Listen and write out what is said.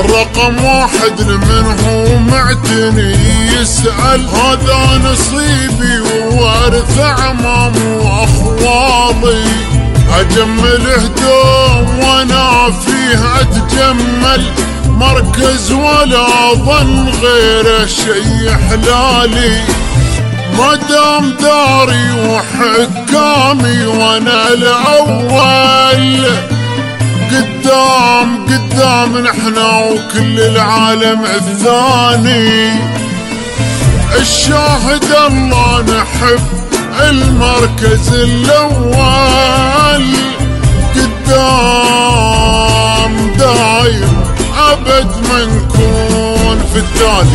الرقم واحد منه معتني يسأل هذا نصيبي وورث عمام واخوالي أجمل هدوم وأنا فيه أتجمل مركز ولا ظن غيره شي حلالي. ما دام داري وحكامي وأنا الأول قدام نحنا وكل العالم الثاني. الشاهد الله نحب المركز الأول. قدام دايم أبد ما نكون في التالي.